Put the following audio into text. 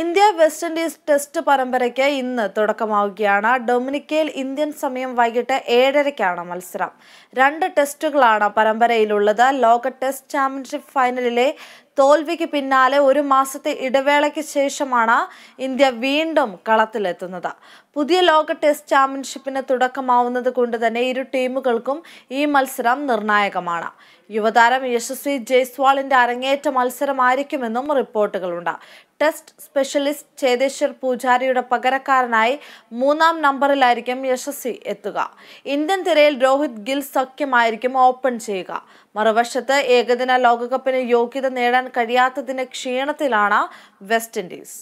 India west Indies test പരമ്പരയ്ക്ക് ഇന്ന് തുടക്കമാവുകയാണ്. ഡൊമിനിക്കയിൽ Indian സമയം വൈകിട്ട് ഏഴരയ്ക്കാണ് മത്സരം. രണ്ട് ടെസ്റ്റുകളാണ് പരമ്പരയിലുള്ളത്. ലോക ടെസ്റ്റ് ചാമ്പ്യൻഷിപ്പ് ഫൈനലിലെ തോൽവിക്ക് പിന്നാലെ ഒരു മാസത്തെ ഇടവേളയ്ക്ക് ശേഷമാണ് ഇന്ത്യ വീണ്ടും കളത്തിലെത്തുന്നത്. പുതിയ ലോക ടെസ്റ്റ് ചാമ്പ്യൻഷിപ്പിന് തുടക്കമാവുന്നത് കൊണ്ട് തന്നെ ഇരു ടീമുകൾക്കും ഈ മത്സരം നിർണായകമാണ്. യുവതാരം യശസ്വി ജയ്സ്വാളിന്റെ അരങ്ങേറ്റ മത്സരമായിരിക്കുമെന്നും റിപ്പോർട്ടുകളുണ്ട്. ടെസ്റ്റ് സ്പെഷ്യലിസ്റ്റ് ചേതേശ്വർ പൂജാരിയുടെ പകരക്കാരനായി മൂന്നാം നമ്പറിലായിരിക്കും യശസ്വി എത്തുക. ഇന്ത്യൻ തിരയിൽ രോഹിത് ഗിൽ സഖ്യമായിരിക്കും ഓപ്പൺ ചെയ്യുക. മറുവശത്ത് ഏകദിന ലോകകപ്പിന് യോഗ്യത നേടാൻ കഴിയാത്തതിന്റെ ക്ഷീണത്തിലാണ് വെസ്റ്റ് ഇൻഡീസ്.